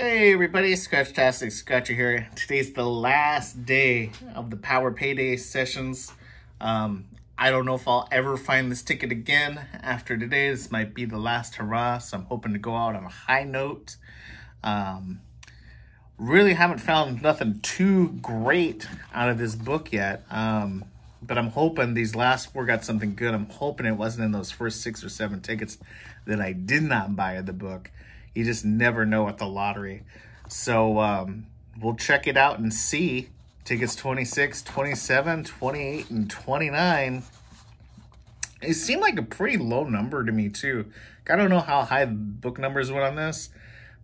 Hey everybody, Scratchtastic Scratcher here. Today's the last day of the Power Payday sessions. Um, I don't know if I'll ever find this ticket again after today. This might be the last hurrah, so I'm hoping to go out on a high note. Um, really haven't found nothing too great out of this book yet. Um, but I'm hoping these last four got something good. I'm hoping it wasn't in those first six or seven tickets that I did not buy of the book you just never know at the lottery. So um, we'll check it out and see. Tickets 26, 27, 28, and 29. It seemed like a pretty low number to me too. I don't know how high book numbers went on this,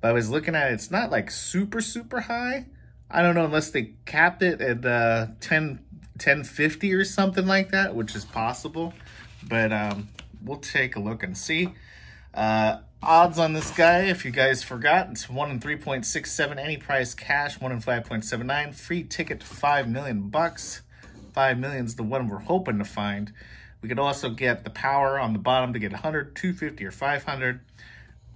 but I was looking at it. It's not like super, super high. I don't know unless they capped it at uh, 10, 1050 or something like that, which is possible. But um, we'll take a look and see. Uh, odds on this guy, if you guys forgot, it's 1 in 3.67 any price cash, 1 in 5.79, free ticket to 5 million bucks. 5 million is the one we're hoping to find. We could also get the power on the bottom to get 100, 250, or 500.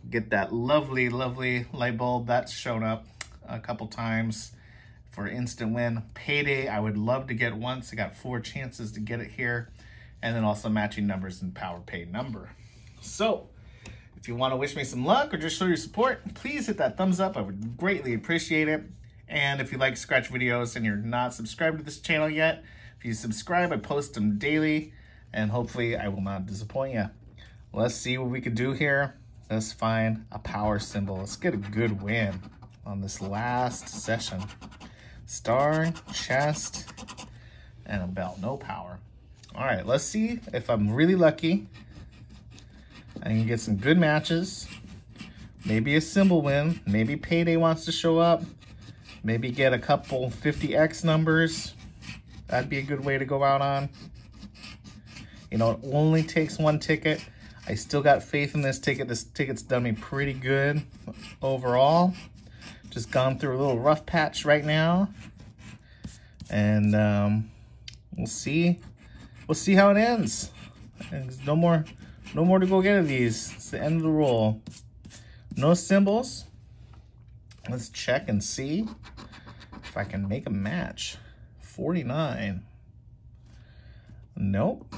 Get that lovely, lovely light bulb that's shown up a couple times for instant win. Payday, I would love to get once. I got four chances to get it here. And then also matching numbers and power pay number. So, if you want to wish me some luck or just show your support, please hit that thumbs up. I would greatly appreciate it. And if you like Scratch videos and you're not subscribed to this channel yet, if you subscribe, I post them daily and hopefully I will not disappoint you. Let's see what we can do here. Let's find a power symbol. Let's get a good win on this last session. Star, chest, and a bell. No power. All right, let's see if I'm really lucky and you get some good matches. Maybe a symbol win. Maybe Payday wants to show up. Maybe get a couple 50X numbers. That'd be a good way to go out on. You know, it only takes one ticket. I still got faith in this ticket. This ticket's done me pretty good overall. Just gone through a little rough patch right now. And um, we'll see. We'll see how it ends. There's no more no more to go get of these. It's the end of the roll. No symbols. Let's check and see if I can make a match. 49. Nope.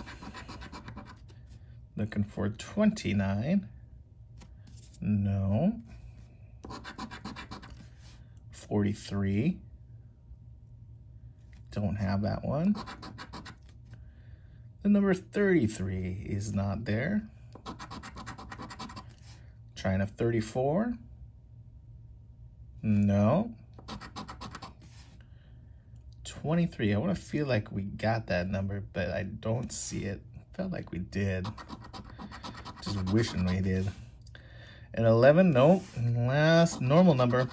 Looking for 29. No. 43. Don't have that one. The number 33 is not there. Trying a 34. No. 23. I want to feel like we got that number, but I don't see it. Felt like we did. Just wishing we did. And 11, nope. Last normal number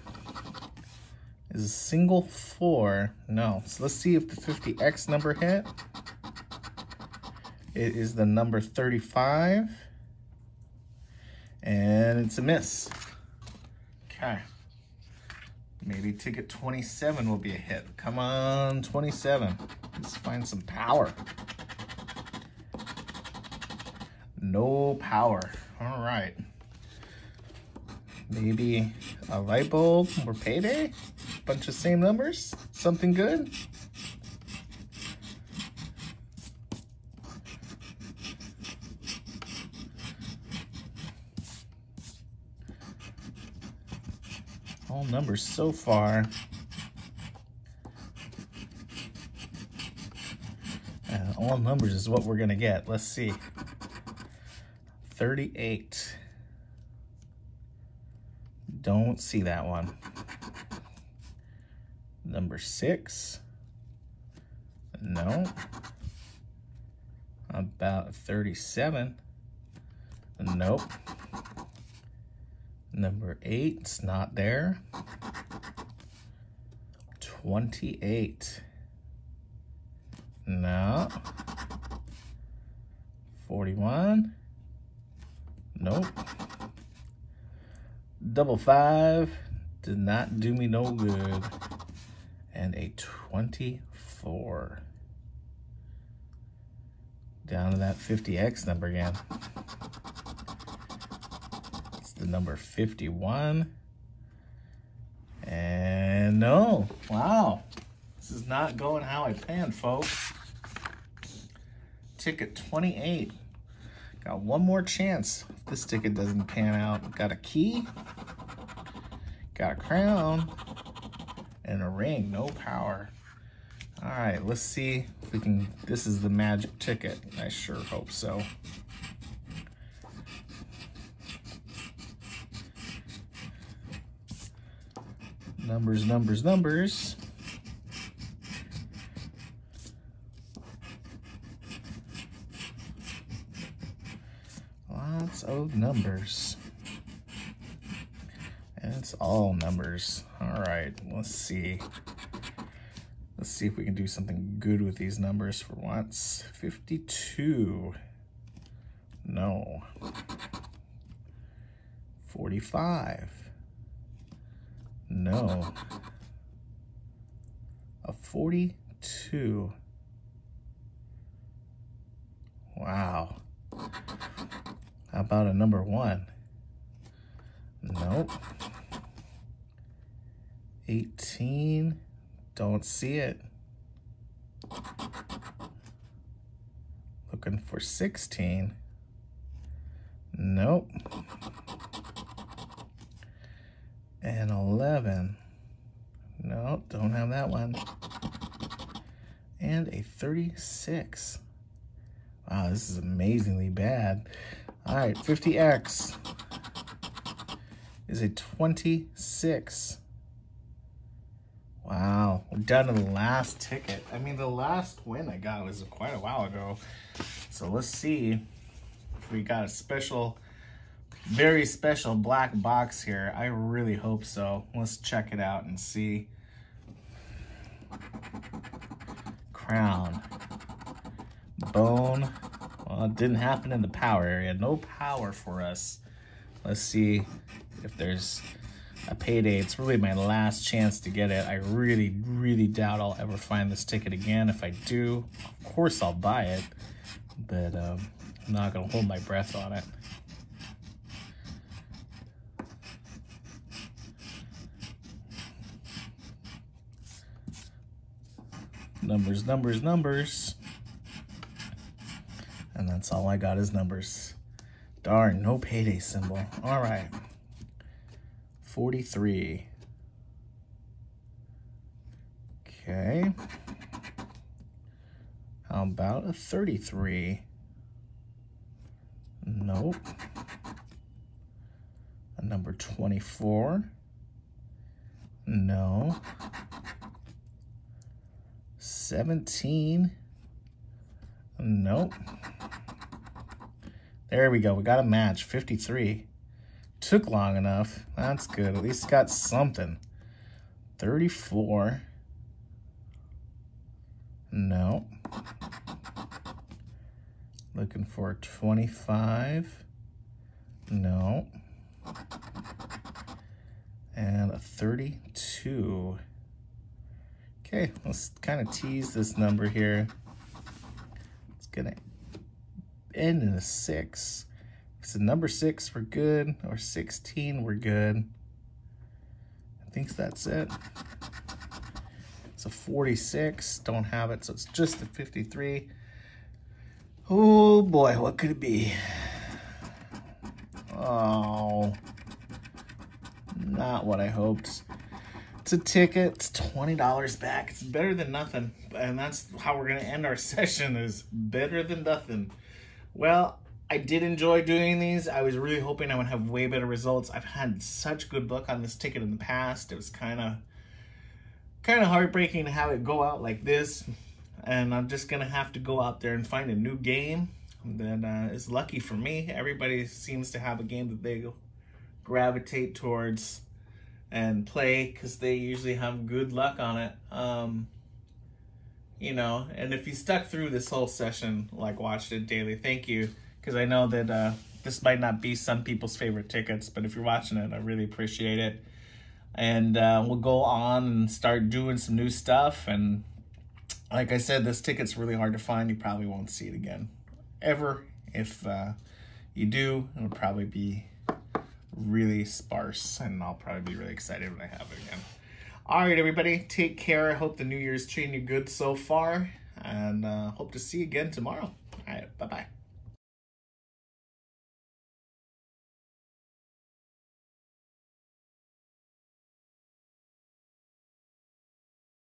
is a single 4. No. So let's see if the 50X number hit. It is the number 35. And it's a miss. Okay. Maybe ticket 27 will be a hit. Come on, 27. Let's find some power. No power. All right. Maybe a light bulb or payday? Bunch of same numbers? Something good? Numbers so far. Uh, all numbers is what we're going to get. Let's see. 38. Don't see that one. Number 6. No. About 37. Nope. Number eight, it's not there. 28. No. 41. Nope. Double five did not do me no good. And a 24. Down to that 50X number again the number 51. And no, wow. This is not going how I planned, folks. Ticket 28. Got one more chance if this ticket doesn't pan out. Got a key, got a crown, and a ring, no power. All right, let's see if we can, this is the magic ticket. I sure hope so. Numbers, numbers, numbers. Lots of numbers. And it's all numbers. All right, let's see. Let's see if we can do something good with these numbers for once. 52. No. 45. No. A 42. Wow. How about a number one? Nope. 18. Don't see it. Looking for 16. Nope. And 11. No, don't have that one. And a 36. Wow, this is amazingly bad. All right, 50x is a 26. Wow, we're down to the last ticket. I mean, the last win I got was quite a while ago. So let's see if we got a special, very special black box here. I really hope so. Let's check it out and see. Crown. Bone. Well, it didn't happen in the power area. No power for us. Let's see if there's a payday. It's really my last chance to get it. I really, really doubt I'll ever find this ticket again. If I do, of course I'll buy it, but um, I'm not gonna hold my breath on it. Numbers, numbers, numbers. And that's all I got is numbers. Darn, no payday symbol. All right. 43. Okay. How about a 33? Nope. A number 24? No. 17? Nope. There we go. We got a match. 53. Took long enough. That's good. At least got something. 34. No. Looking for 25. No. And a 32. Okay, let's kind of tease this number here. It's gonna end in a six. If it's a number six, we're good, or 16, we're good. I think that's it. It's a 46, don't have it, so it's just a 53. Oh boy, what could it be? Oh, not what I hoped. It's a ticket, it's $20 back. It's better than nothing. And that's how we're gonna end our session is better than nothing. Well, I did enjoy doing these. I was really hoping I would have way better results. I've had such good luck on this ticket in the past. It was kind of kind of heartbreaking to have it go out like this. And I'm just going to have to go out there and find a new game that uh, is lucky for me. Everybody seems to have a game that they gravitate towards and play because they usually have good luck on it. Um, you know, and if you stuck through this whole session, like watched it daily, thank you. Because I know that uh, this might not be some people's favorite tickets, but if you're watching it, I really appreciate it. And uh, we'll go on and start doing some new stuff. And like I said, this ticket's really hard to find. You probably won't see it again, ever. If uh, you do, it'll probably be really sparse, and I'll probably be really excited when I have it again. All right, everybody, take care. I hope the New Year's treating you good so far, and uh, hope to see you again tomorrow. All right, bye bye.